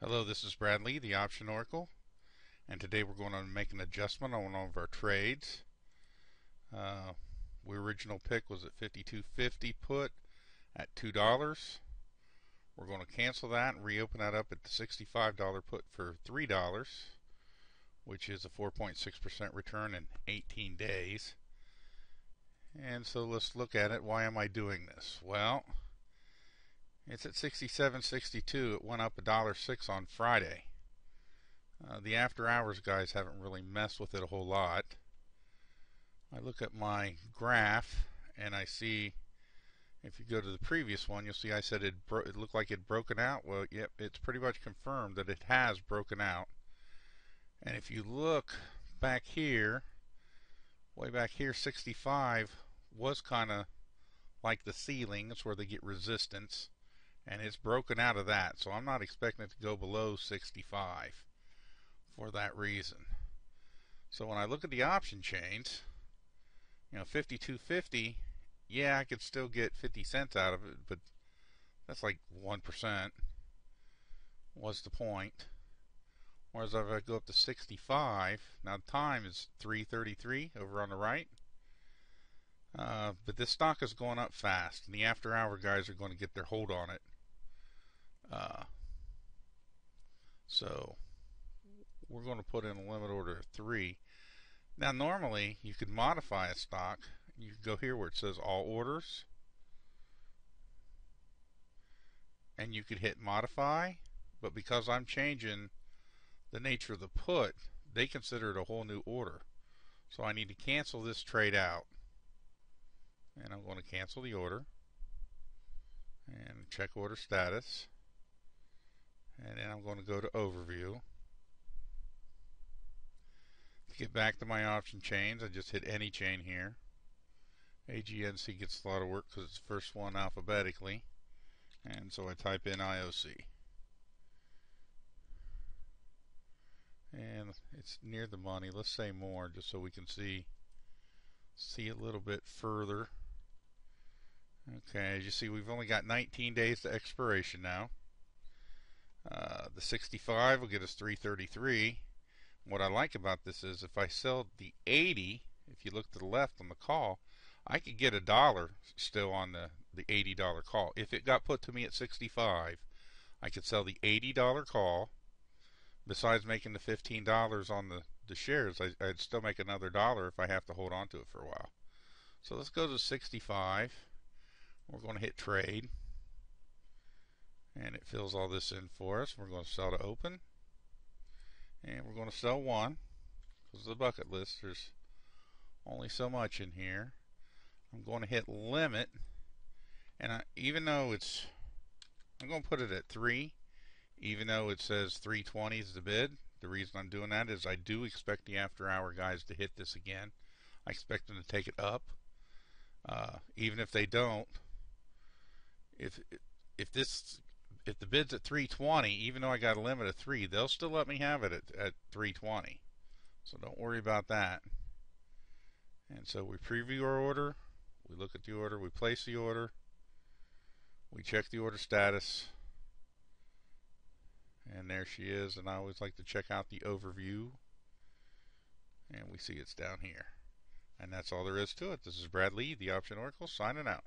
Hello, this is Bradley, the Option Oracle, and today we're going to make an adjustment on one of our trades. Uh, we original pick was at 52.50 put at $2. We're going to cancel that and reopen that up at the $65 put for $3, which is a 4.6% return in 18 days. And so let's look at it. Why am I doing this? Well, it's at 67.62. It went up a dollar six on Friday. Uh, the after hours guys haven't really messed with it a whole lot. I look at my graph and I see if you go to the previous one, you'll see I said it, it looked like it broken out. Well, yep, it's pretty much confirmed that it has broken out. And if you look back here, way back here, 65 was kind of like the ceiling. That's where they get resistance and it's broken out of that. So I'm not expecting it to go below 65 for that reason. So when I look at the option chains, you know, 5250, yeah, I could still get 50 cents out of it, but that's like 1%. What's the point? Whereas if I go up to 65, now the time is 333 over on the right. Uh, but this stock is going up fast, and the after hour guys are going to get their hold on it. Uh, so we're going to put in a limit order of three. Now, normally you could modify a stock. You could go here where it says all orders, and you could hit modify. But because I'm changing the nature of the put, they consider it a whole new order. So I need to cancel this trade out. And I'm going to cancel the order and check order status and then I'm going to go to overview. To get back to my option chains I just hit any chain here. AGNC gets a lot of work because it's the first one alphabetically. And so I type in IOC and it's near the money. Let's say more just so we can see see a little bit further. Okay as you see we've only got 19 days to expiration now uh, the 65 will get us 333. What I like about this is if I sell the 80, if you look to the left on the call, I could get a dollar still on the, the $80 call. If it got put to me at 65, I could sell the $80 call. Besides making the $15 on the, the shares, I, I'd still make another dollar if I have to hold on to it for a while. So let's go to 65. We're going to hit trade and it fills all this in for us. We're going to sell to open. And we're going to sell one. Because the bucket list there's only so much in here. I'm going to hit limit. And I, even though it's I'm going to put it at 3 even though it says 320 is the bid the reason I'm doing that is I do expect the after hour guys to hit this again. I expect them to take it up. Uh, even if they don't if if this if the bid's at 320, even though I got a limit of three, they'll still let me have it at, at 320. So don't worry about that. And so we preview our order, we look at the order, we place the order, we check the order status, and there she is. And I always like to check out the overview, and we see it's down here. And that's all there is to it. This is Brad Lee, the Option Oracle, signing out.